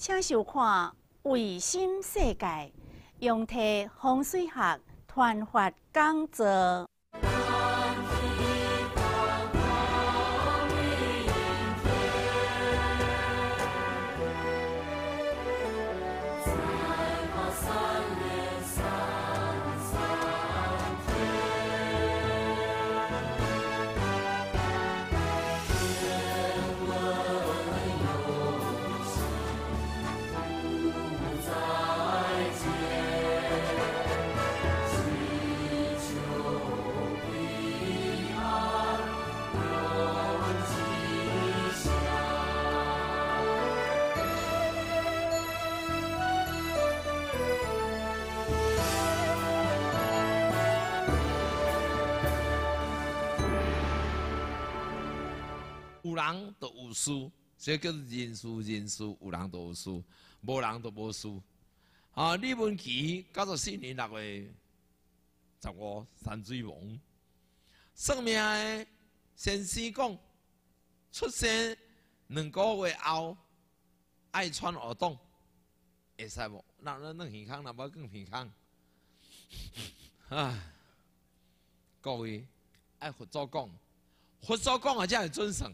请收看《卫星世界》，用替风水学传法讲座。人都有输，所以叫做人书人书，有人都有书，无人都无输。啊，李文琪九十四年六月十五山水亡，算命的先生讲，出生两个月后爱穿耳洞，会使无？那那那健康，那不更健康。唉，各位爱佛祖讲，佛祖讲啊，才会准绳。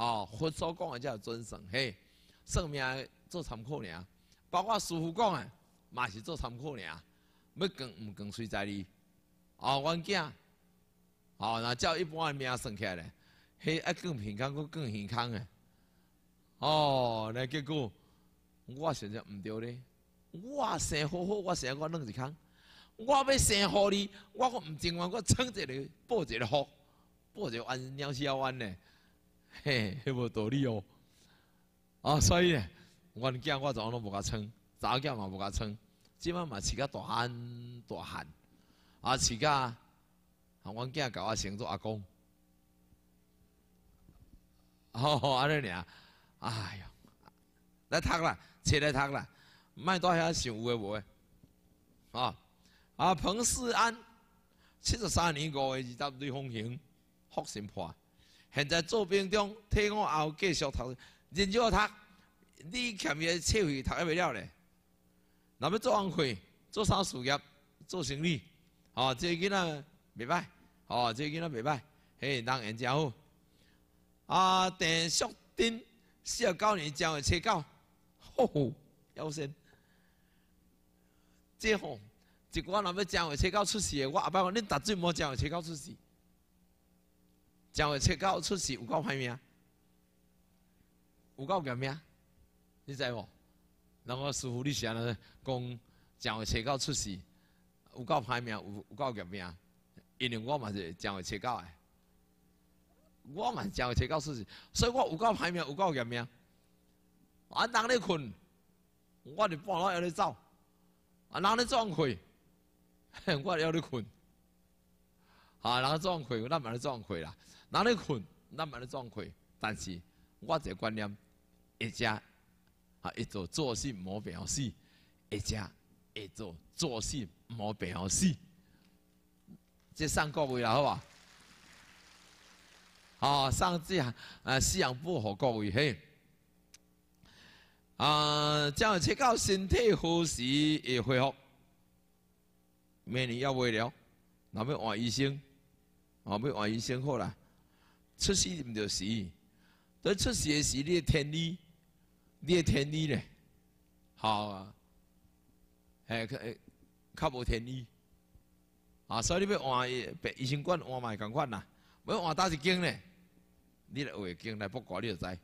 哦，佛祖讲的叫尊神，嘿，算命做参考尔，包括师傅讲的，嘛是做参考尔，要更毋更随在你。哦，阮囝，哦，那照一般的命算起来咧，嘿，爱更健康，佫更健康诶。哦，那结果我想着毋对咧，我生好好，我生我弄一康，我要生好你，我佫毋情愿，我撑一个报一个福，报一个安鸟死弯咧。嘿，迄无道理哦。啊，所以呢，阮囝我怎拢无甲撑，查某囝嘛无甲撑，即摆嘛饲甲大汉大汉，啊饲甲，啊阮囝甲我称作阿公。哦，安尼尔，哎哟，来读啦，册来读啦，莫在遐想有诶无诶。啊，啊彭世安，七十三年五月二十日风行，福星破。现在做兵中，退伍后继续读，认真读。你欠伊个册费读还袂了咧？若要做工课，做啥事业？做生意？哦，这囡仔袂歹，哦，这囡仔袂歹，嘿，人缘真好。啊，郑淑珍四十九年教的车教，吼吼，优先。这吼，一个若要教的车教出事的，我阿伯讲，恁逐阵莫教的车教出事。将会切到出事有够歹命，有够严命，你知无？那我师傅你安尼讲，将会切到出事有够歹命，有有够严命，因为我嘛是将会切到的，我嘛将会切到出事，所以我有够歹命，有够严命。啊，人咧困，我伫半路要咧走，啊，人咧装困，我要咧困，啊，人装困，咱嘛咧装困啦。哪里困，咱嘛咧撞开。但是我这个观念，一只啊，一做做事莫表示，一只一做做事莫表示。这上各位啦，好吧？好，上这样啊，饲养不好各位嘿。啊，这样切到身体何时会恢复？明年要未了，那要换医生，啊，要换医生好了。出事毋着死，在出事诶时，你诶天理，你诶天理咧，好啊，诶，较无天理，啊，所以你要换别医生馆换嘛共款啦，要换倒一间咧，你来换间来不管你就知，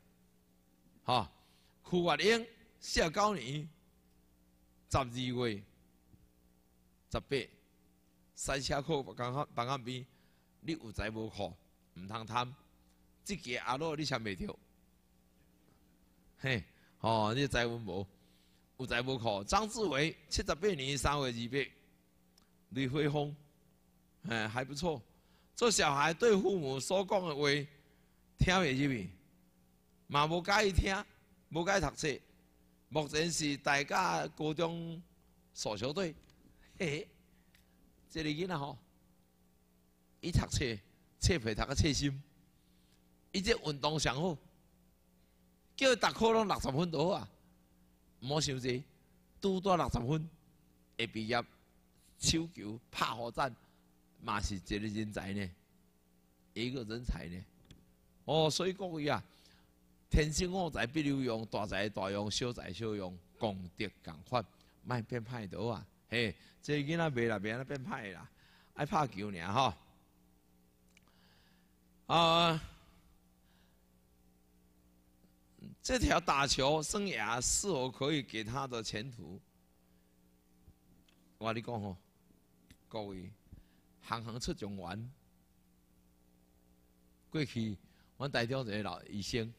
哈，区月英四九年十二月十八，赛车课办公办公边，你有财无课，毋通贪。即个阿罗你签袂着，嘿，哦，你财务无，有财无考。张志伟七十八年三月二八，李辉峰，哎，还不错。做小孩对父母所讲的话，听袂入去，嘛无介意听，无介意读册。目前是大家高中足球队，嘿嘿，这个囡仔吼，伊读册，册皮读个册心。伊这运动上好，叫逐科拢六十分都好啊，毋好伤济，拄到六十分会毕业，手球拍好战，嘛是一个人才呢，一个人才呢。哦，所以各位啊，天生我才必有用，大材大用，小材小用，功德共款，莫变歹倒啊！嘿，这囡仔未啦，袂安尼变歹啦，爱拍球尔吼。啊。这条打球生涯是否可以给他的前途？我你讲吼，各位，行行出状元。过去，我台中一个老医生，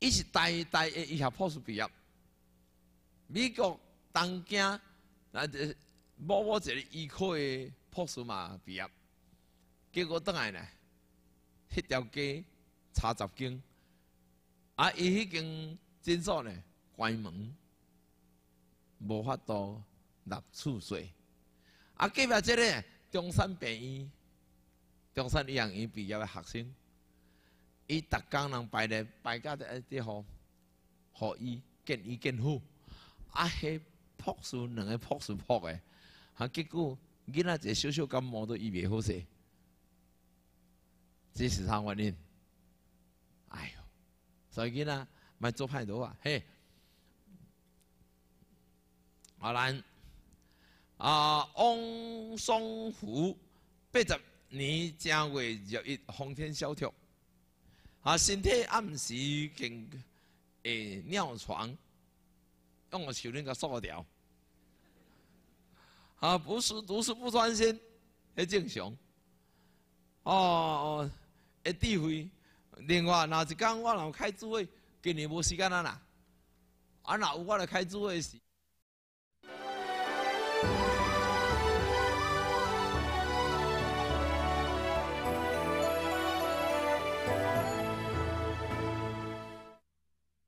伊是台大医学博士毕业，美国东京那某某一个医科的博士嘛毕业，结果倒来呢，迄条街差十间。啊！伊迄间诊所呢关门，无法度入厝税。啊，隔壁即个中山病院、中山医院毕业的学生，伊逐工人排咧排甲在一号，互伊见伊见好。啊，迄朴素两个朴素朴的，啊，结果囡仔一个小小感冒都医袂好势，这是啥原因？所以呢，咪做歹多啊！嘿，阿兰啊，翁松虎八十年正月入一风天小跳，啊，身体暗时经诶尿床，用我手恁个扫掉，啊，不是读书不专心，诶正常，哦，会智慧。另外，若一天我若开智慧，今年无时间啊啦。啊，若有我来开智慧时，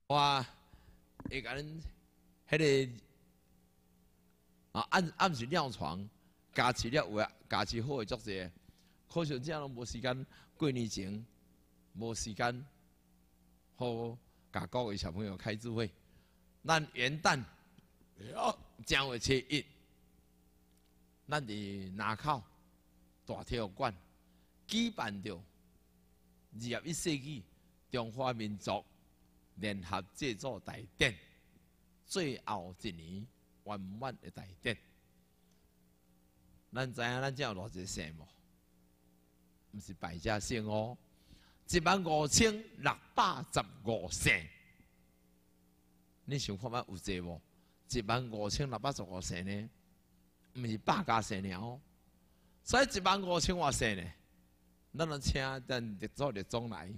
我会甲恁迄个啊暗暗时尿床，加持了有啊，加持好诶作者，可惜这样拢无时间过年前。无时间，好甲各位小朋友开智慧。咱元旦，正月初一，咱伫南口大体育馆举办着二十一世纪中华民族联合制作大典，最后一年圆满的大典。咱知影咱有偌济姓无？毋是百家姓哦。一万五千六百十五姓，你想看卖有济无？一万五千六百十五姓呢？毋是百家姓了哦。所以一万五千外姓呢，咱能请咱列祖列宗来。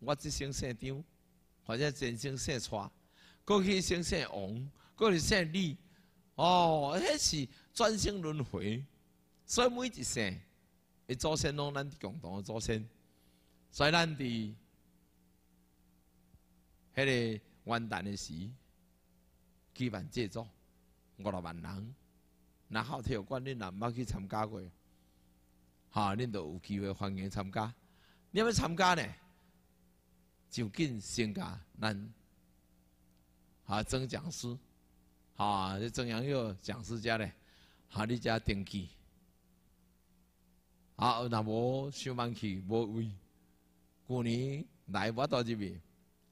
我即生姓张，或者前生姓蔡，过去生姓王，过去姓李。哦，迄是转生轮回，所以每一姓，伊祖先拢咱共同的祖先。所以咱伫迄个元旦的时，举办制作五六万人，那好体育馆恁若毋捌去参加过，哈，恁都有机会欢迎参加。你要参加呢，就紧先加咱啊曾讲师，哈，这曾阳佑讲师家咧，哈，你家登记，啊，若无想万去无位。旧年来我到这边，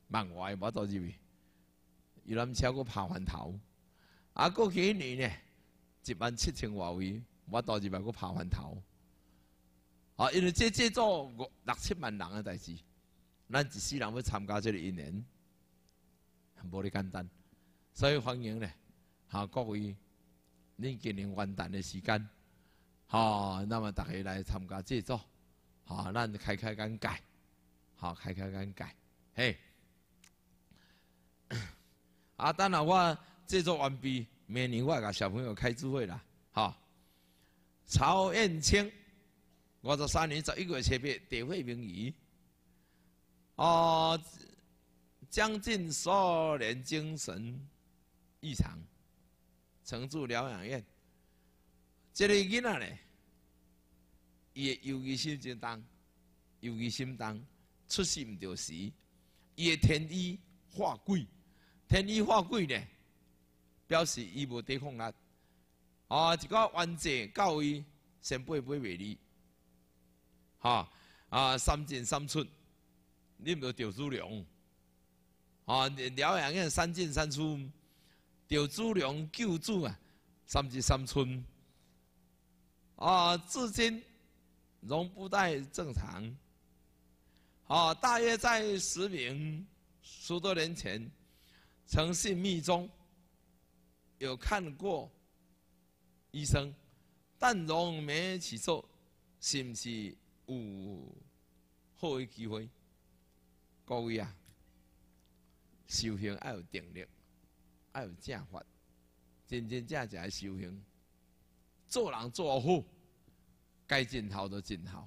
万外我到这边，有人超过爬环头。啊，过去一年呢，一万七千外位，我到这边个爬环头。啊，因为这这做六七万人的代志，咱一世人要参加这个一年，很无哩简单。所以欢迎呢，哈各位，恁今年元旦的时间，哈，那么大家来参加制作，哈，咱开开眼界。好，开开眼界，嘿！啊，当然我制作完毕，明年我甲小朋友开智慧啦，哈。曹燕青，五十三年十一个月七日，地位名仪。哦，将近十二年精神异常，曾住疗养院。这个囡仔呢，伊犹豫心真重，犹豫心重。出世毋着时，伊天衣化鬼，天衣化鬼呢，表示伊无抵抗力。啊，一个冤者教伊先八八袂离，哈啊三进三出，你毋着钓主良，啊了样个三进三出，赵子良救主啊，三进三出，啊至今仍不太正常，啊大约在十名十多年前，曾信密宗有看过。医生，但容没起诉，是毋是有好的机会？各位啊，修行要有定力，要有正法，真真正正的修行。做人做好，该尽头就尽头，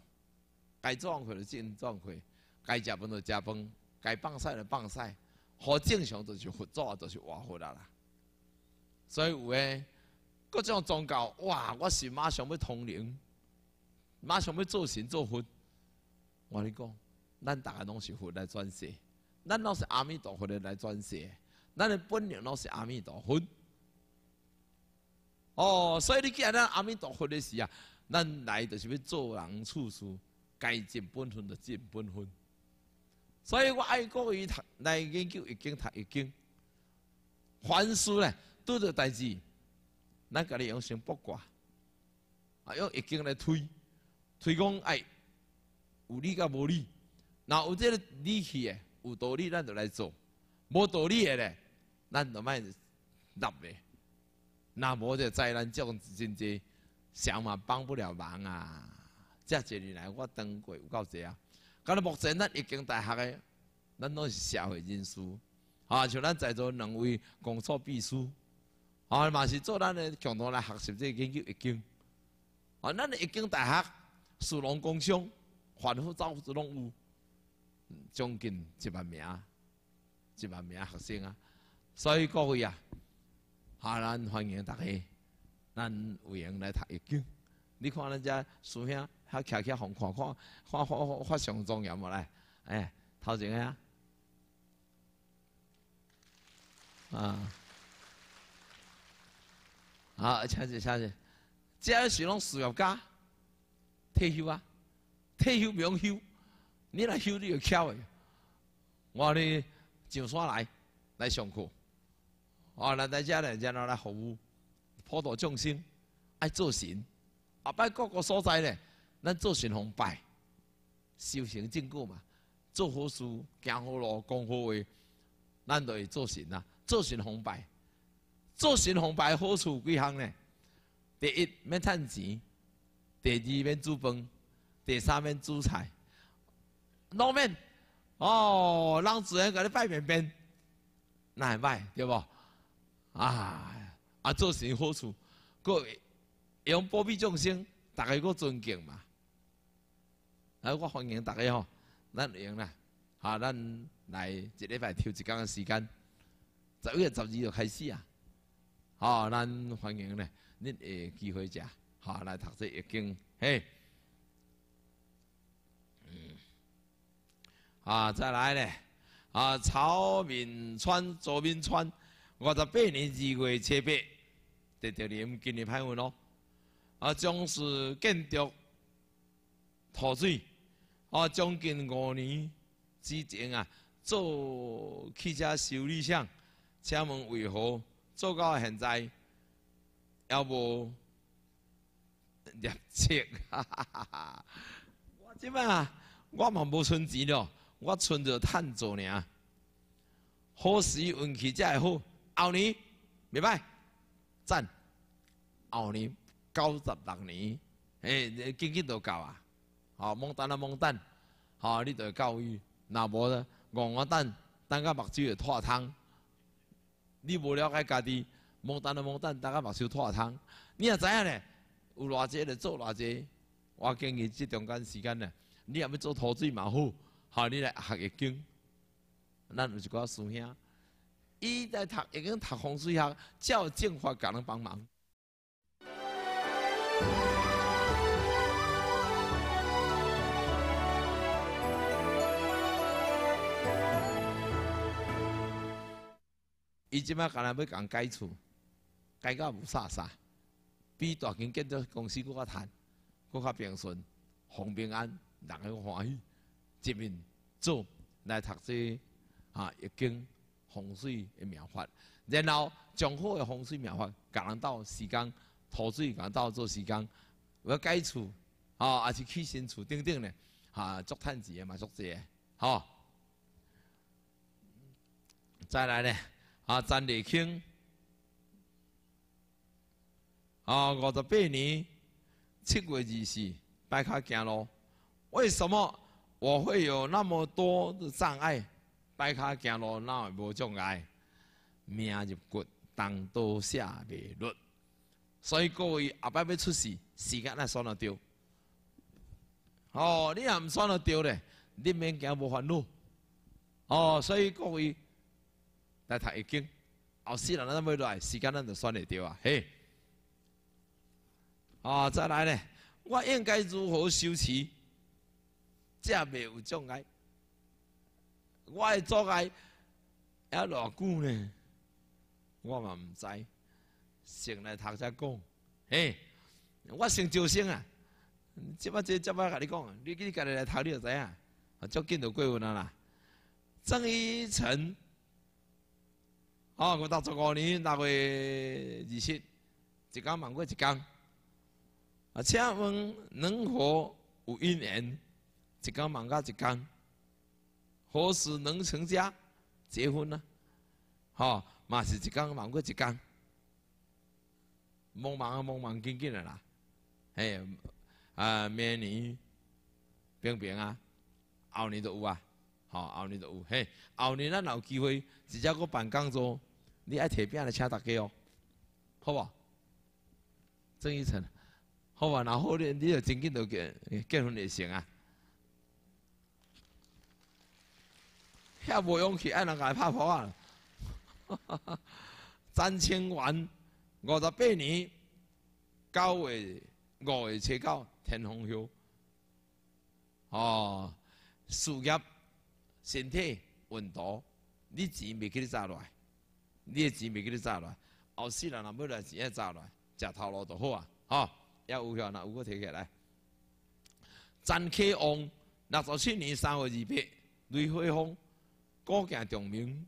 该壮快就尽壮快，该食饭就食饭，该放屎就放屎，好正常就是佛祖就是活佛啦啦。所以有诶。各种宗教，哇！我是马上要通灵，马上要做神做佛。我跟你讲，咱大家拢是佛来转世，咱拢是阿弥陀佛的来转世，咱的本领拢是阿弥陀佛。哦，所以你既然咱阿弥陀佛的时啊，咱来就是要做人处事，该尽本分就尽本分。所以我爱各位读来研究已经读已经，凡事呢，拄着代志。咱家己用心卜卦，啊，用易经来推，推讲哎，有理甲无理，那有这个理气诶，有道理咱就来做，无道理诶咧，咱就卖立咧。那无就灾难种真济，想嘛帮不了忙啊！这几年来我当过有够济啊。到目前咱易经大学诶，咱拢是社会人士，啊，像咱在座两位工作秘书。啊，嘛是做咱的共同来学习这研究易经。啊，咱的易经大学、属龙工商、反复招子拢有，将近一万名，一万名学生啊。所以各位啊，哈，咱欢迎大家，咱有闲来读易经。你看咱遮师兄，他徛徛互看看，发发发上庄严无来？哎，头前个啊，啊。啊，请谢谢谢，这是拢事业家退休啊，退休不用休，你来休你就巧诶。我呢上山来来上课，啊，来在遮呢，然后来服务普度众生，爱做神。啊，拜各个所在呢，咱做神奉拜，修行正果嘛，做好事，行好路，讲好话，咱就会做神啊，做神奉拜。做神红拜好处几项呢？第一免趁钱，第二免煮饭，第三免煮菜。老面哦，人自然给你拜便便，那还拜对不？啊啊，做神好处，各位用保庇众生，大家个尊敬嘛。来，我欢迎大家吼，咱用啦，好，咱来一礼拜抽一天的时间，十一月十二就开始啊。好，咱欢迎呢，恁诶机会者，好来读这易经，嘿，嗯，啊，再来咧，啊，曹敏川、左敏川，我十八年二月七八，得到年今日派文咯，啊，将是建筑土水，啊，将近五年之前啊，做汽车修理厂，请问为何？做到现在，要无业绩，我即摆我嘛无存钱咯，我存着趁做尔。好时运气才会好，后年明白？赞！后年九十六年，诶，紧紧都到啊！好，蒙蛋啊蒙蛋，好，你着教育，若无咧，戆啊蛋，等甲目睭会脱汤。你无了解家己，蒙蛋就蒙蛋，大家目睭脱汤。你也知影咧，有偌济就做偌济。我建议即中间时间咧，你也要做投资嘛好，好你来学易经。咱有一个师兄，伊在读已经读风水学，叫正法甲人帮忙。伊即摆干若要共改厝，改到无啥啥，比大间建筑公司搁较趁，搁较平顺，方便安，人个欢喜，一面做来读这啊易经风水的妙法，然后将好的风水妙法，甲人斗时间土水，甲人斗做时间，要改厝，啊，还是起新厝等等咧，啊，足趁钱的嘛，足济，吼。再来咧，啊，詹立清，啊，五十八年七月二四，拜卡行路，为什么我会有那么多的障碍？拜卡行路哪会无障碍？命入骨，当多下未律，所以各位后摆要出事，时间来算得着。哦，你若毋算得着咧，你免惊无烦恼。哦，所以各位。来读易经，后世人咱要来，时间咱就算会着啊！嘿，啊，再来咧，我应该如何修持，才袂有障碍？我的阻碍要偌久呢？我嘛毋知，先来读才讲。嘿，我先招生啊！即摆即即摆甲你讲，你你家己来读你就知影，啊，足紧就过运啊啦。郑一成。哦，我读十五年六月二十，一天忙过一天。啊，请问能否有姻缘？一天忙过一天。何时能成家结婚呢？哈，嘛是一天忙过一天。忙忙啊，忙忙紧紧的啦。哎，啊，明年平平啊，后年就有啊。好，后年就有嘿，后年咱有机会，直接搁办讲座，你爱提饼来请大家哦，好无？郑一成，好吧，然后你你就真紧就结结婚就成啊。遐无勇气，爱人家拍破啊！詹清源，五十八年九月五月初九，天风休。哦，事业。身体运动，你钱未给你砸来，你的钱未给你砸来，后世人若要来钱要砸来，食头路就好啊！吼，要有效，那有个提起来。詹启旺，六十七年三月二八，雷辉峰，高见重名。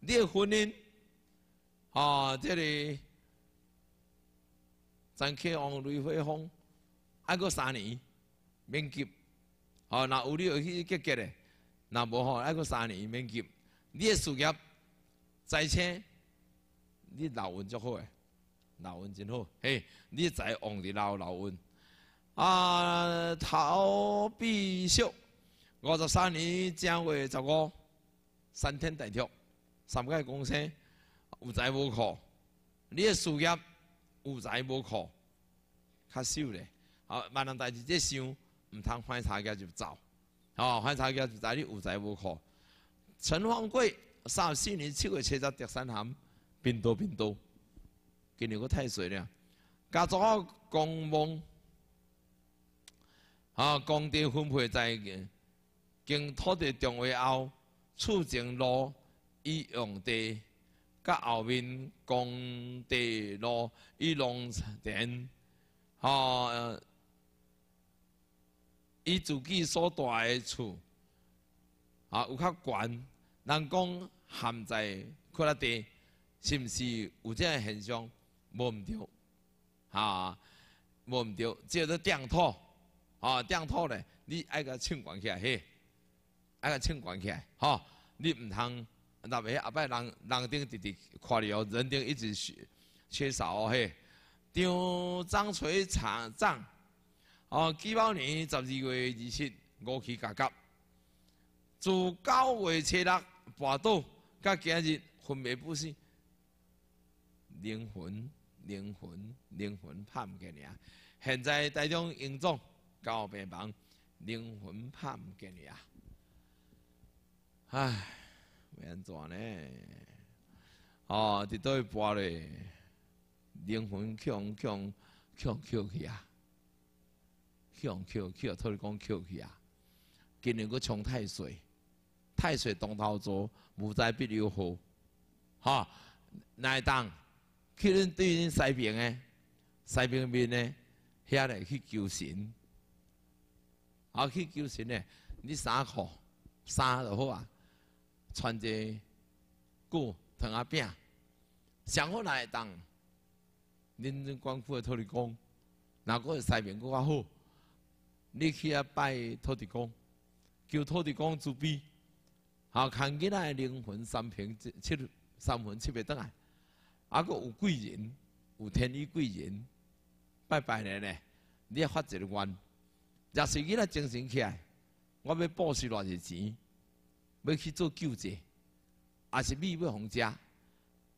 你的婚姻，啊，这里詹启旺、雷辉峰，还过三年免急，哦，那有你有去结结嘞。那无吼，还阁三年免急。你的事业、财青，你老运足好诶，老运真好。嘿，你在旺伫老老运。啊，陶必秀，五十三年正月十五，三天大跳，三界公司有财无库。你的事业有财无库，较少咧。好，万能代志即想，毋通翻差价就走。哦，反查叫在你有财无库。陈方贵三四年七月七日第三行，兵多兵多，今年个太水了。家族公墓，啊，工地分配在经土地定位后，厝前路以用地，甲后面工地路以农田，啊。伊自己所住的厝，啊，有较悬，人讲含在块地，是毋是有这个现象？无毋对，啊，无毋对，即个垫土，啊，垫土咧，你爱甲称悬起来，嘿，爱甲称悬起来，吼，你毋通，那尾后摆人人丁直直看你哦，人丁一直缺少哦，嘿，张张锤厂长。哦，己卯年十二月二十五起加甲，自九月初六跋倒，甲今日分别不是灵魂，灵魂，灵魂拍毋见尔。现在台中营总交病房，灵魂拍毋见尔。唉，要安怎呢？哦，伫倒去跋咧，灵魂强强强强去啊！去去去，托你讲去去啊！今年个冲太岁，太岁东头做，无灾必有祸。哈，来当？去恁对恁西边诶，西边面诶，遐咧去求神，啊去求神咧，你衫裤衫就好啊，穿者过糖啊饼，上好来当，恁官府诶土地公，若个西边搁较好，你去遐拜土地公，求土地公慈悲。啊，看囡仔灵魂三平七三魂七魄倒来，啊，个有贵人，有天理贵人，拜拜咧咧，你要发一个愿，若是囡仔精神起来，我要布施偌济钱，要去做救济，啊是米要红食，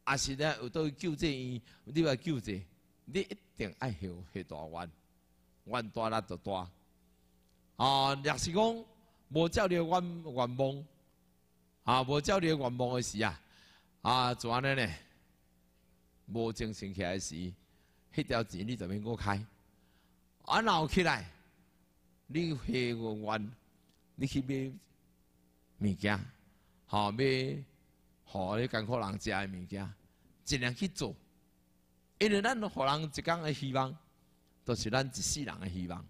啊是咧有到救济院，你要救济，你一定爱许许大愿，愿大力就大。啊，若是讲无照你愿愿望。啊，无照你愿望的时啊，啊，怎安尼呢？无精神起来时，迄条钱你就免搁开。啊，闹起来，你许个愿，你去买物件，好买，互你艰苦人食的物件，尽量去做。因为咱互人一工的希望，都是咱一世人的希望。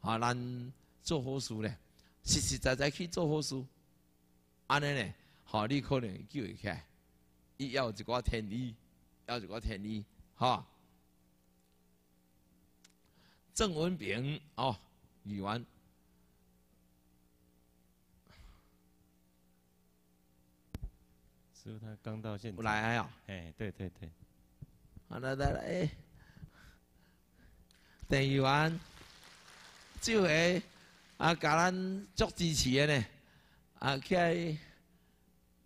啊，咱做好事咧，实实在在去做好事。安尼呢？好，你可能救会起来，伊要一寡天理，要一寡天理，哈。郑文炳哦，语员，师傅他刚到现场。来啊！哎，对对对。好来来来，邓语员，就个啊，甲咱足支持的呢。啊，起来，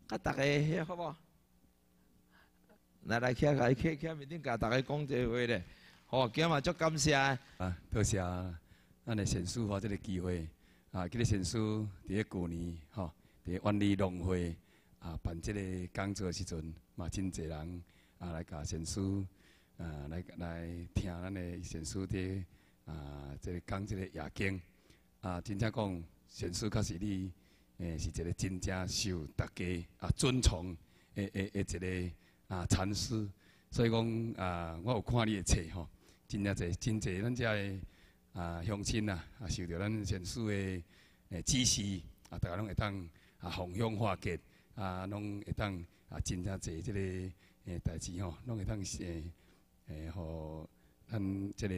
甲大家好不？来来，起来，起起面顶甲大家讲一个话咧。好，今日足感谢。啊，多谢咱的神师吼，这个机会啊，这个神师伫咧旧年吼，伫万里龙会啊办这个讲座时阵，嘛真济人啊来甲神师啊来来听咱的神师的啊这个讲这个夜经啊，真正讲神师确实你。诶，是一个真正受大家啊尊崇诶诶诶一个啊禅师，所以讲啊，我有看你诶册吼，真正侪真侪咱遮诶啊乡亲呐，啊受到咱先师诶诶指示，啊，大家拢会当啊弘扬化解，啊，拢会当啊真正侪即个诶代志吼，拢会当诶诶，互咱即个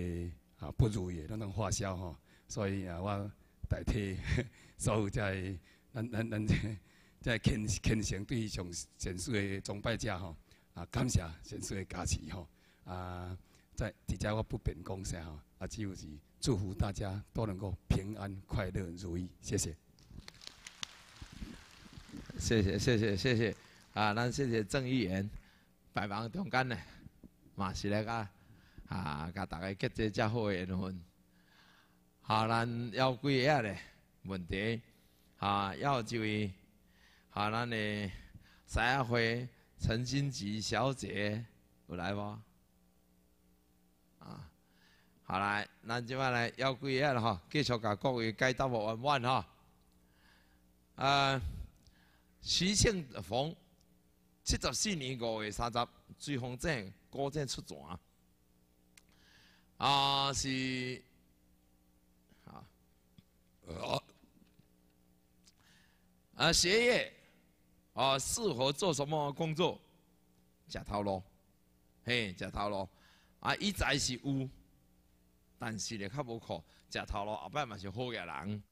啊不如意，拢当化消吼，所以啊，我代替所有在。咱咱咱这在虔虔诚对上神师的崇拜者吼，啊感谢神师的加持吼，啊在直接我不便讲啥吼，啊只有是祝福大家都能够平安快乐如意，谢谢。谢谢谢谢谢谢，啊咱谢谢郑议员百忙中间呢，嘛是来个啊甲大家结这遮好的缘分，好咱要几下咧问题。啊，要这位，好，咱的三会陈金吉小姐有来不？啊，好来，咱今晚来要几下了哈，继续甲各位解答我问问哈。啊，徐庆峰，七十四年五月三十，追风证高证出转，啊是，啊，呃。啊，学业啊，适合做什么工作？食头路，嘿，食头路。啊，伊在是有，但是咧较无靠，食头路后摆嘛是好嘅人。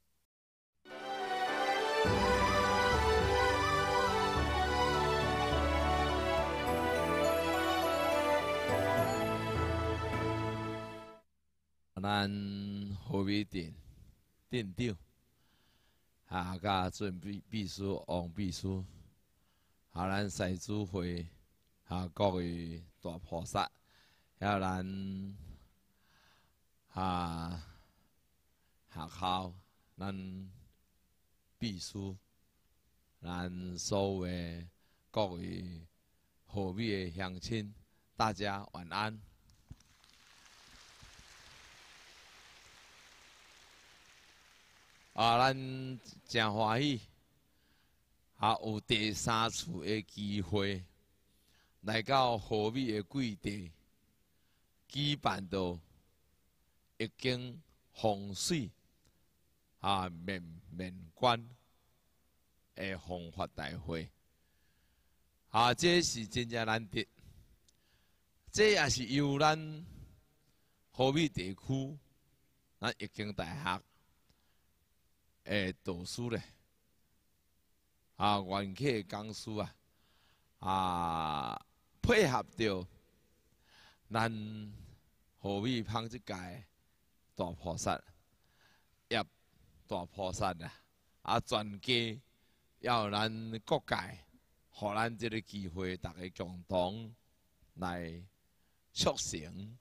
咱何必点点掉？啊！甲准秘秘书王秘书，啊，咱世主会，啊，各位大菩萨，还有咱啊学校，咱秘书，咱所有各位和美的乡亲，大家晚安。啊，咱真欢喜，啊有第三次的机会，来到河尾的贵地，举办到一经风水啊面面观的风法大会，啊，这是真正难得，这也是由咱河尾地区咱一经大学诶导师咧。啊，元客讲师啊，啊，配合着咱何必芳即届大菩萨，业大菩萨啊，啊，全家要咱各界，互咱即个机会，逐个共同来促成。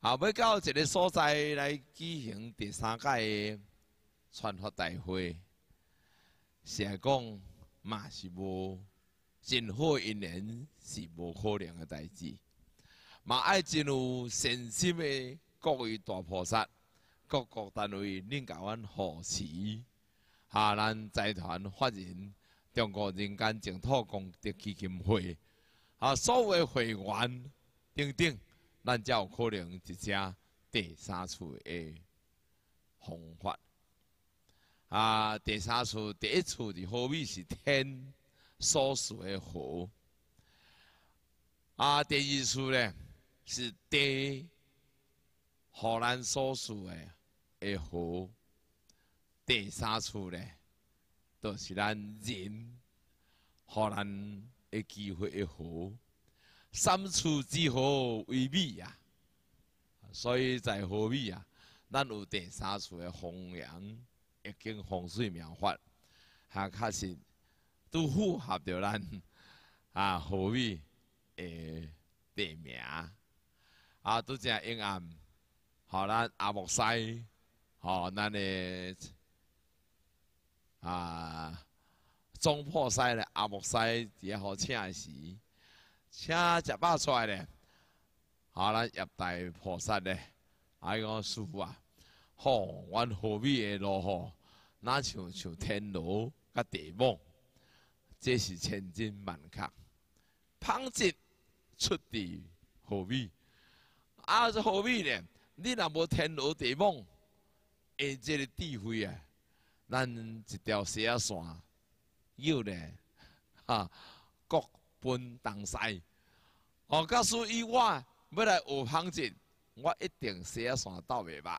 啊，要到一个所在来举行第三届传法大会。社工嘛是无真好一年是无可能的代志，嘛爱真有善心的各位大菩萨、各个单位，恁甲阮扶持，下咱财团法人中国人间净土功德基金会，啊，所有会员等等，咱才有可能一只第三处的方法。啊，第三处、第一处的何米是天所属的河，啊，第二处呢是地河南所属的的河，第三处呢都是咱人河南的机会的河，三处之河为米啊，所以在何米啊，咱有第三处的弘扬。一经风水妙法，还确实都符合着咱啊何谓诶地名啊，都正阴暗，好咱阿木西，好咱的啊中破西咧阿木西也好请时，请食饱出来咧，好咱入大菩萨咧，哎个师傅啊！吼，阮何必的路吼，哪像像天罗甲地网，这是千真万确。芳泽出地何必？啊，这何必呢？你若无天罗地网，诶，这个智慧啊，咱一条蛇线，有呢，哈，各奔东西。哦，假使伊我要来学芳泽，我一定蛇线斗袂捌。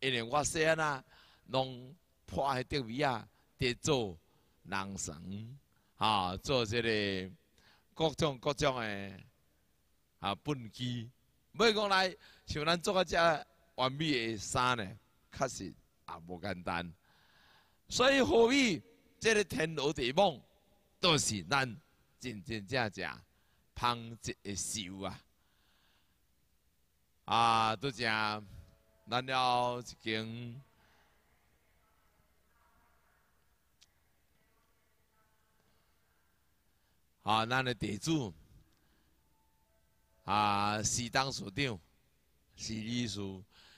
因为我细汉啊，拢破迄德位啊，伫做人生，啊，做即个各种各种诶啊本机，要讲来像咱做啊只完美诶衫呢，确实也无简单。所以何必即个天罗地网，都是咱真真正正芳泽诶修啊，啊，都正。咱了一间啊，咱的地主啊，是当所长，是理事。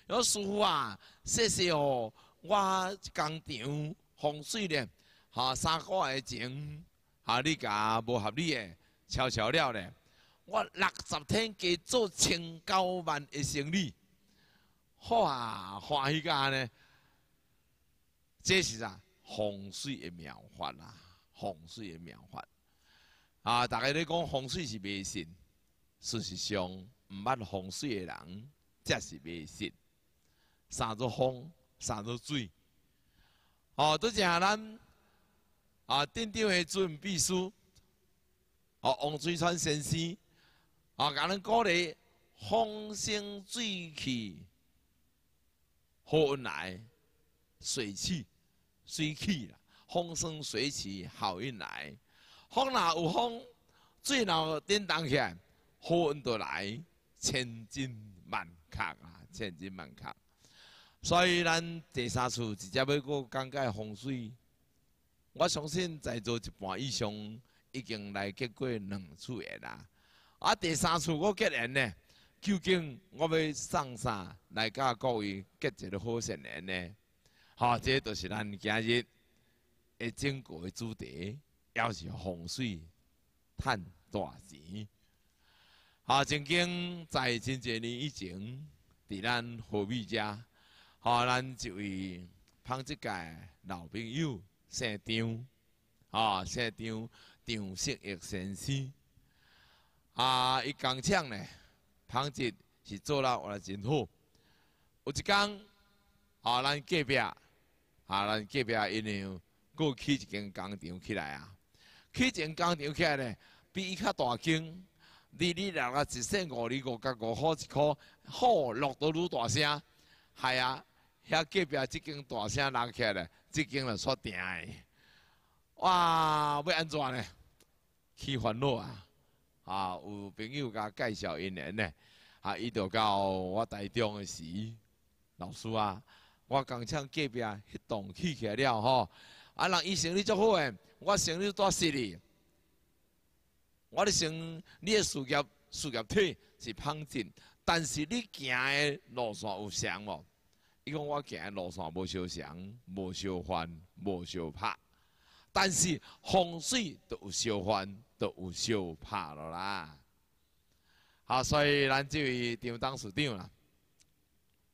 有师傅啊，谢谢哦，我工厂风水咧，哈三个月前，哈你甲无合理的，悄悄了咧，我六十天加做千九万的生意。好啊，欢喜个呢？这是啥？风水的妙法啦，风水的妙法。啊，大家咧讲风水是迷信，事实上毋捌风水的人才是迷信。三座风，三座水。哦，都正咱啊，镇长的准秘书，哦，王水川先生，啊，甲咱鼓励风生水起。好运来，水气，水气啦，风生水起，好运来。风若有风，水若颠动起来，好运就来，千真万确啊，千真万确。所以咱第三处直接要个讲解风水，我相信在座一半以上已经来结过两次的啦。啊，第三处我结缘呢？究竟我要送啥来甲各位结一个好善缘呢？好，这就是咱今日的整个的主题，也是风水探大钱。啊，曾经在真济年以前，伫咱河美遮，哈，咱一位芳即界老朋友姓张，啊，姓张张锡义先生，啊，伊工厂呢，芳即是做了活得真好。有一工，啊，咱隔壁，啊，咱隔壁因为过起一间工厂起来啊，起一间工厂起来呢，比伊较大间。二二六啊，一升五二五甲五块一箍，好落到愈大声，系啊，遐隔壁即间大声人起来，即间就煞定诶。哇，要安怎呢？去烦恼啊！啊，有朋友甲介绍因缘呢，啊，伊就到我台中诶时，老师啊，我工厂隔壁迄栋起起来了吼，啊，人伊生意足好诶，我生意多势利。我咧想，你诶事业事业体是胖进，但是你行诶路线有相无？伊讲我行诶路线无相像，无相反，无相拍，但是风水都有相反，都有小拍咯啦。好，所以咱即位张董事长啦，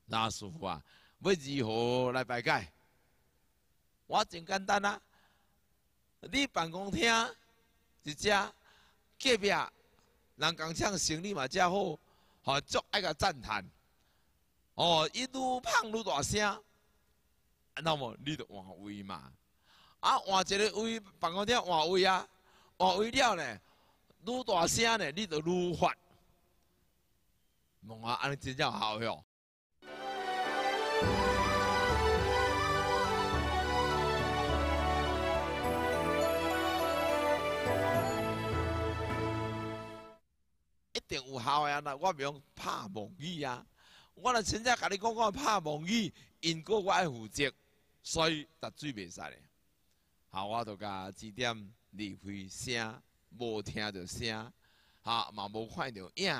那师傅啊，要如何来排解？我真简单啊，你办公厅一只。隔壁人工厂生意嘛真好，吼足爱个赞叹。哦，伊愈胖愈大声，那么你就换位嘛。啊，换一个位，办公厅换位啊，换位了呢，愈大声呢，你就愈发。问啊，安尼真正好哟。定有效诶啊！那我袂用拍妄语啊！我若真正甲你讲，我拍妄语，因果我爱负责，所以达水袂使咧。好，我著甲指点离开声，无听着声，哈嘛无看着影，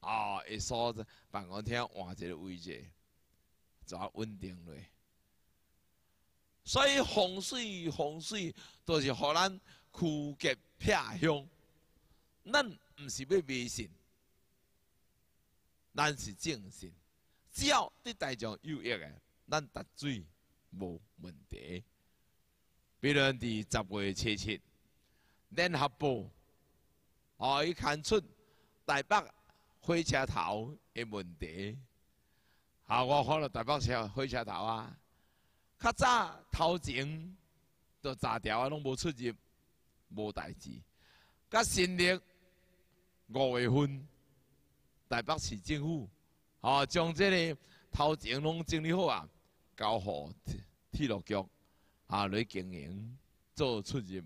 啊，会所在办公厅换一个位置，就稳定落。所以风水风水都是互咱趋吉避凶，咱。毋是要迷信，咱是正信。只要你大众有益的，咱达水无问题。比如伫十月七七，联合报哦，伊看出台北火车头的问题。啊，我看了台北车火车头啊，较早头前都炸掉啊，拢无出入，无代志。甲新历。五月份，台北市政府啊，将这个头前拢整理好啊，交互铁路局啊来经营做出入。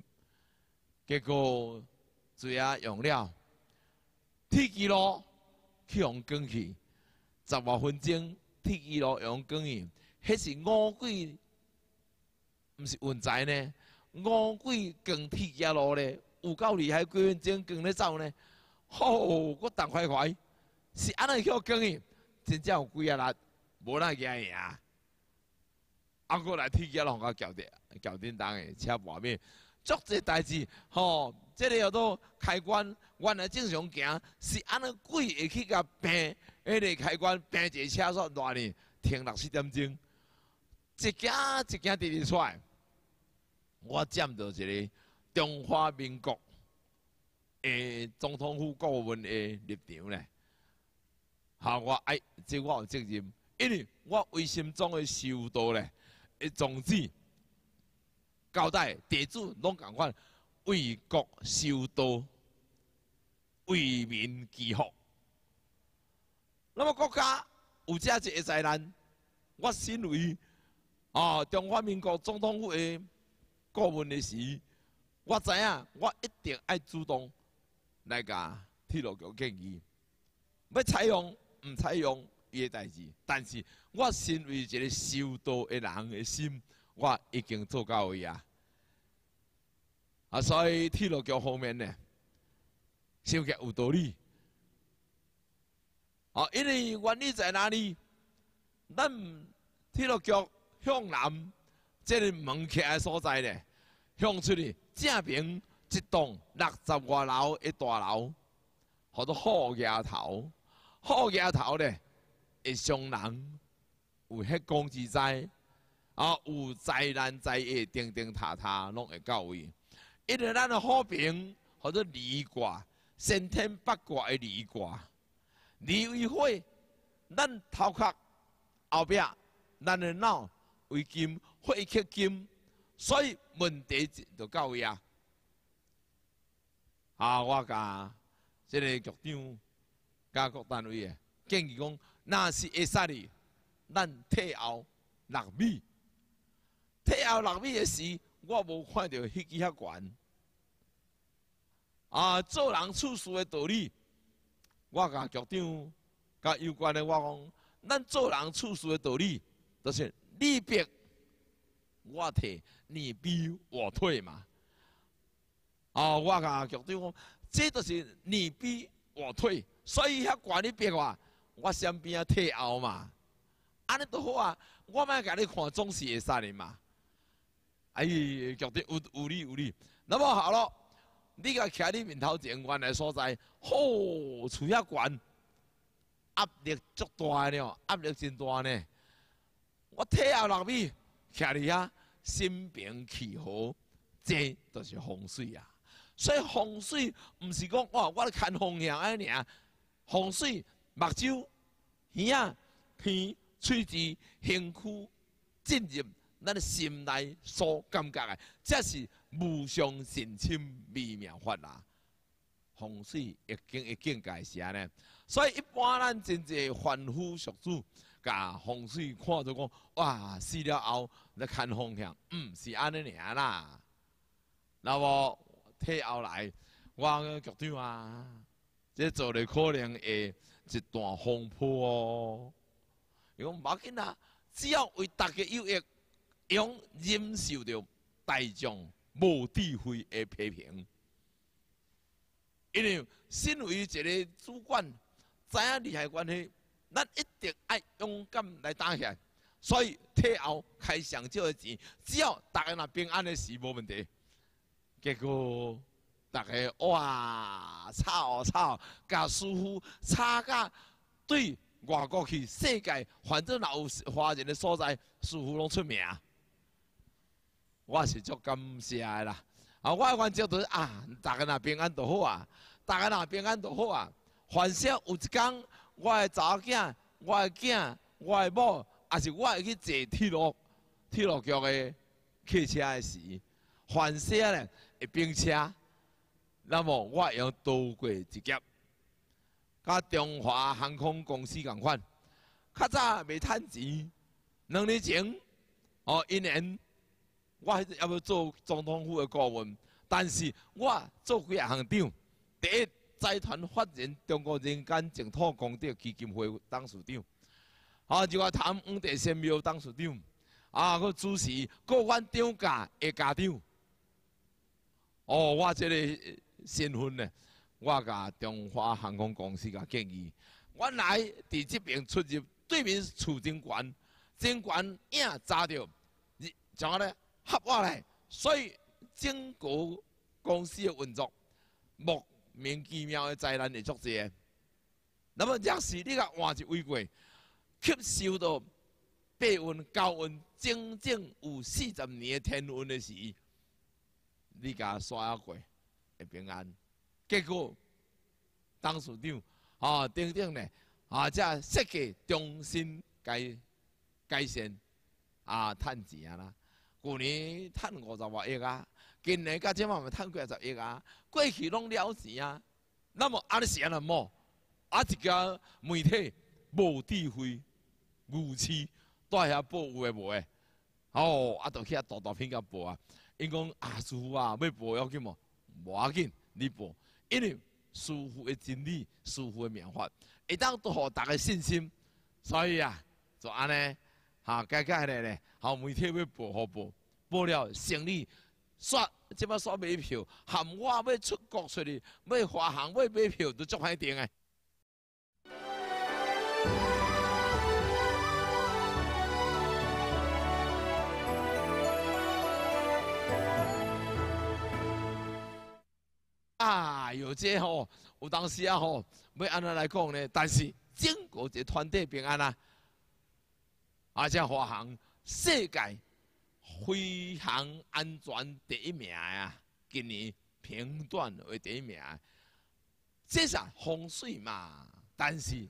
结果最后用了铁机路去用更去，十外分钟铁机路用更去，迄是五鬼，毋是运载呢？五鬼更铁机路呢，有够厉害，几分钟更咧走呢？吼，我动快快，是安尼去讲伊，真正有几啊力，无那个赢。啊，过来天桥路甲桥顶桥顶当诶车外面，足这代志，吼，这里有都开关，原来正常行，是安尼鬼会去甲平，迄个开关平一个车煞偌呢，停六七点钟，一件一件直直出来，我占到一个中华民国。诶，总统府顾问诶立场咧，哈，我爱即我有责任，因为我为心中诶修道咧，诶宗旨交代地主拢共款，为国修道，为民祈福。那么国家有这一个灾难，我身为啊中华民国总统府诶顾问诶时，我知影我一定爱主动。来甲铁路局建议，要采用毋采用伊个代志，但是我身为一个修道的人的心，我已经做到位啊！啊，所以铁路局方面呢，修起有道理。哦，因为原理在哪里？咱铁路局向南，这个门口的所在呢，向出去正平。一栋六十外楼的大楼，好多好牙头。好牙头咧，会伤人，有迄工资在，啊，有灾难灾厄，叮叮塔塔拢会到位。因为咱的好评或者离卦，先天八卦的离卦，离为火，咱头壳后壁，咱的脑为金，火克金，所以问题就到位啊。啊，我甲即个局长。甲各单位诶，建议讲，那是会使哩，咱退后六米，退后六米诶时，我无看到迄支遐悬。啊，做人处事诶道理，我甲局长、甲有关诶，我讲，咱做人处事诶道理，就是你逼我退，你逼我退嘛。啊，我甲局长讲，这就是你逼我退。所以遐管你逼我，我身边啊退后嘛，安尼都好啊。我莫甲你看总是会使哩嘛。哎，绝对有有理有理。那么好了，你甲徛你面头前原来所在，吼，厝遐悬，压力足大呢，压力真大呢。我退后六米，徛伫遐，心平气和，这就是风水啊。所以风水毋是讲哇，我咧看风向安尼啊。风水、目睭、耳仔、鼻、喙齿、身躯进入咱的心内所感觉的，这是无上神清微妙法啦。风水一境一境界是安尼，所以一般咱真侪凡夫俗子，甲风水看着讲，哇，死了后来看方向，嗯，是安尼尔啦。那么退后来，我局长啊。这做的可能会一段风波哦。因为唔要紧啊，只要为大家有益，用忍受着大众无智慧的批评。因为身为一个主管，知影利害关系，咱一定爱勇敢来打起来。所以退后开上少的钱，只要大家若平安的事无问题。结果。大家哇吵吵，甲师傅吵甲对外国去世界，反正若有华人的所在，师傅拢出名。我是足感谢的啦。啊，我的原则就是啊，大家若平安就好啊，大家若平安就好啊。凡是有一天，我的查某囝、我的囝、我的某，也是我会去坐铁路、铁路局的客车的时，凡是咧会并车。那么我用多过一劫，甲中华航空公司共款，较早未趁钱，两年前哦一年，我还是要做总统府的顾问，但是我做几项行长，第一财团发展中国人间净土功德基金会董事长，啊就我谈五地仙庙董事长，啊个主持各阮长假的家长，哦我这个。身份呢？我甲中华航空公司甲建议，原来伫即边出入对面厝真悬，真悬影砸着，怎啊咧合我来？所以整个公司的运作莫名其妙的灾难会作些。那么若是你甲换一位过，吸收到八运高运，整整有四十年的天运的时，你甲刷过。会平安，结果董事长啊，等等呢，啊，这设计重新改改善啊，趁钱啊啦。去年趁五十万亿啊，今年甲即嘛咪趁几十亿啊。过去拢了钱啊，那么安尼是安怎么？啊，一家媒体无智慧、无耻，在遐报有诶无诶？哦，啊，都去遐大大片甲报啊，因讲啊，师傅啊，要报要紧无？无要紧，你报，因为师傅的真理，舒服的妙法，会当都互大家信心，所以啊，就安尼，哈，改改咧咧，好媒体要报好报，报了胜利，刷，即摆刷买票，含我要出国出去，要华航要买票都足歹定诶。啊，有这吼，有当时啊吼，要安怎来讲呢？但是整个一个团体平安啊，而且华航世界飞行安全第一名啊，今年评断为第一名。这是风水嘛？但是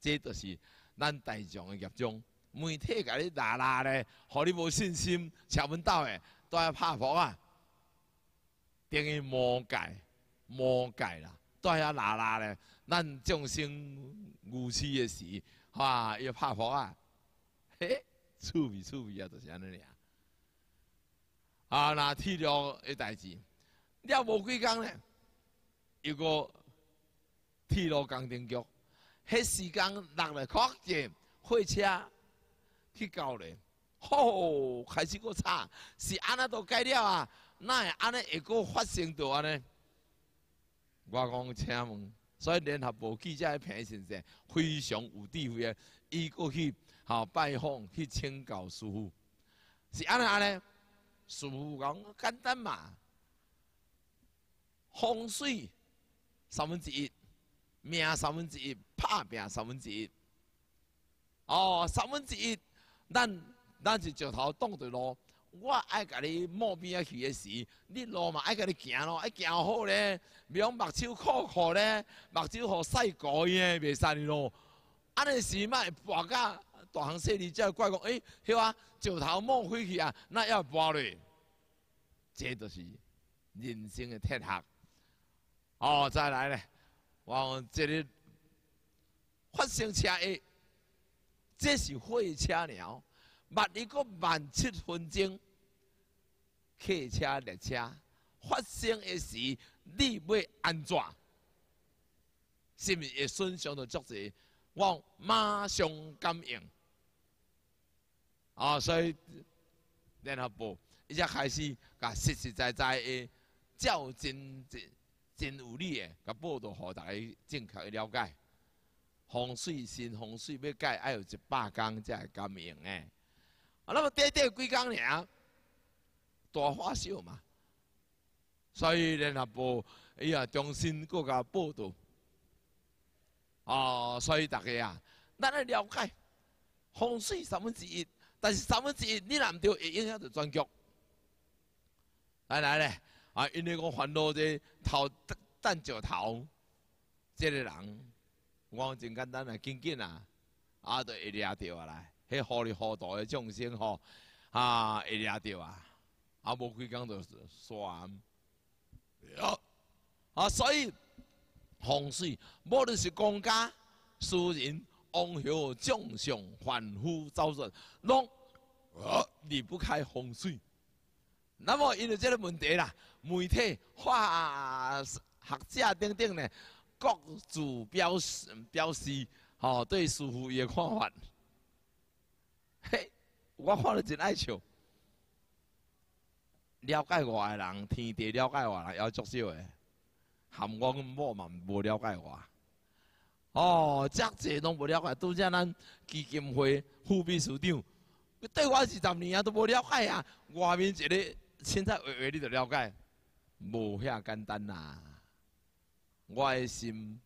这都是咱大众的业障，媒体甲你拉拉咧，互你无信心，敲门道的都要拍破啊！等于魔界，魔界啦，都要拉拉咧，咱众生无耻的事，哈，要拍破啊！嘿，趣味趣味啊，就是安尼尔。啊，那体力的代志，了无几工咧，有个。铁路工程局，迄时间落来扩建火车去到咧，吼，开始个吵，是安那都改了啊？那会安尼会个发生到安尼？我讲请问，所以联合报记者评先生非常有智慧的，伊过去好拜访去请教师傅，是安尼安尼？师傅讲简单嘛，风水三分之一。命三分之一，拍拼三分之一。哦，三分之一，咱咱是石头挡着路。我爱甲你莫边仔去的时，你路嘛爱甲你行咯，爱行好咧，袂用目睭苦苦咧，目睭互晒过耶，袂使咯。安尼时嘛会跋甲大行细里才怪讲，诶，迄啊，石头莫飞去啊，那要跋落。这就是人生的铁学。哦，再来咧。往这里发生车祸，这是火车了。万一个万七分钟，客车列车发生的时，你要安怎？是毋是会损伤到足济？我马上感应。啊，所以联合部伊才开始甲实实在在的较真真。真有理诶，甲报道，互大家正确了解。风水新风水要改，要有一百工才会敢用诶。啊，那么短短几工尔，大花销嘛。所以联合报伊也重新搁甲报道。哦，所以大家啊，咱来了解风水三分之一，但是三分之一你若毋对，会影响着全局。来来咧。啊，因为我烦恼这头蛋石头，这个人，我真简单啊，紧紧啊，啊，都会抓着啊来，迄糊里糊涂的众生吼，啊，会抓着啊，啊，无几工就算。啊，啊，所以风水无论是公家、私人、王侯将相、凡夫走卒，拢离不开风水。那么因为这个问题啦。媒体、化学者等等呢，各自表示表示，吼对师傅伊的看法。嘿，我看了真爱笑。了解我的人，天地了解我人，要足少的，含我某嘛无了解我。哦，遮济拢无了解，拄则咱基金会副秘书长，对我二十年啊都无了解啊，外面一个凊彩话话你就了解。无遐简单呐！我的心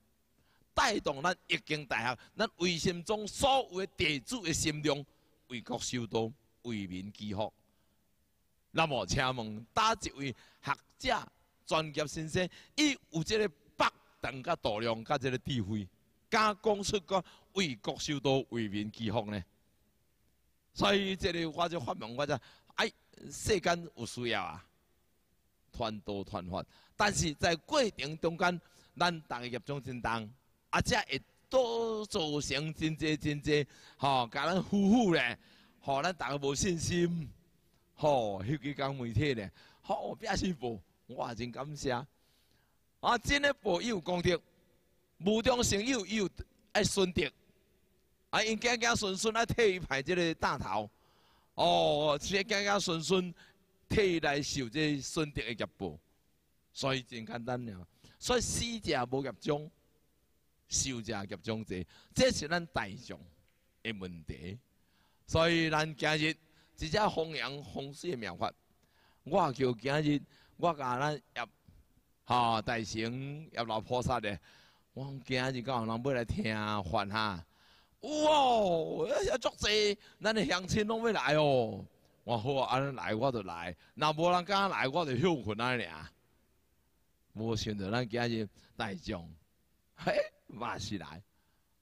带动咱一经大学，咱微心中所有的地主的心量，为国修道，为民祈福。那么，请问哪一位学者、专业先生，伊有这个北等甲度量甲这个智慧，敢讲出个为国修道、为民祈福呢？所以，这里我就发问，我就哎，世间有需要啊！团多团发，但是在过程中间，咱大家业障真重，啊，且会多造成真济真济，吼，甲咱夫妇咧，吼，咱大家无信心，吼，迄几讲媒体咧，吼，表示无，我也真感谢，啊，真诶报有功德，无中生有有爱顺德，啊，因家家顺顺爱替伊排即个大头，哦，即家家顺顺。替伊来受这顺德的业报，所以真简单了。所以死者无业障，受者业障者，这是咱大众的问题。所以咱今日直接弘扬风水的妙法。我叫今日，我甲咱业哈，大乘要老菩萨的，我今日讲人要来听法哈。有哦，要足济，咱的乡亲拢要来哦。我好啊，安来我就来，若无人敢来，我就休困安尼尔。无想到咱今日大众，嘿，嘛是来，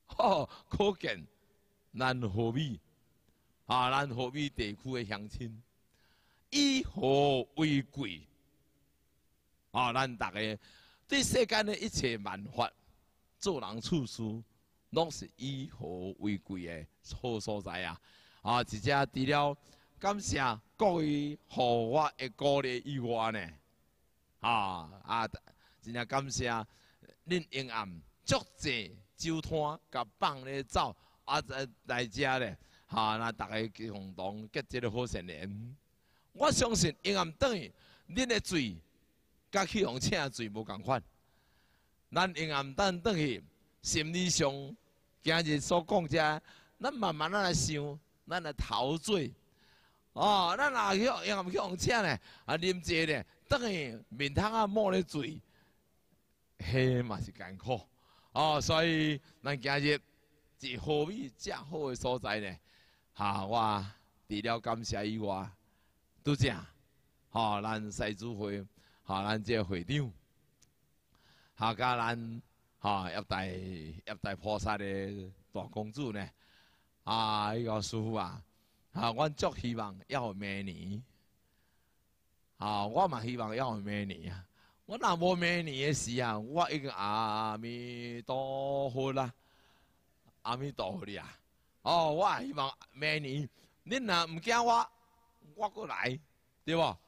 吼，可见咱何必啊？咱何必地区的乡亲以和为贵啊？咱大家对世间的一切万法，做人处事。拢是以和为贵的好所在啊！啊，直接除了感谢各位互我的鼓励以外呢，啊啊，真正感谢恁永暗足济酒摊甲放咧走，啊在来遮咧，哈，那大家共同结这个好善缘。我相信永暗等于恁的罪，甲去用请的罪无共款。咱永暗等等于。心理上，今日所讲者，咱慢慢仔来想，咱来陶醉。哦，咱若去用去用请咧，啊啉醉咧，等于面汤啊抹咧醉，嘿嘛是艰苦。哦，所以咱今日是何必遮好诶所在呢？哈，我除了感谢以外，拄则，哈，咱西主会，哈，咱这会长，哈，甲咱。啊，一代一代菩萨的大公主呢？啊，伊个师傅啊，啊，我足希望要明年，啊，我嘛希望要明年啊。我若无明年的时啊，我已经阿弥陀佛啦，阿弥陀佛啊。哦，我希望明年，恁若毋惊我，我过来，对无？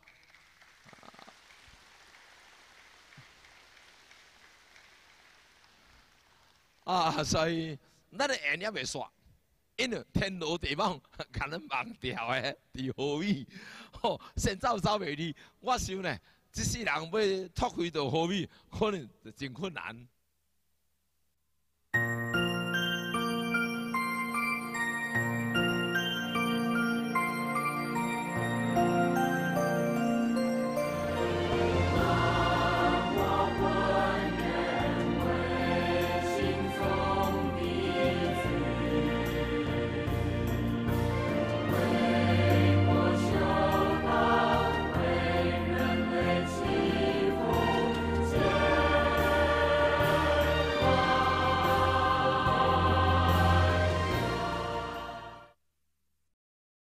啊，所以咱的眼也袂煞，因为天罗地网，可能忘掉诶，伫何以？吼，先走走袂离，我想呢，即世人要脱开到何以，可能真困难。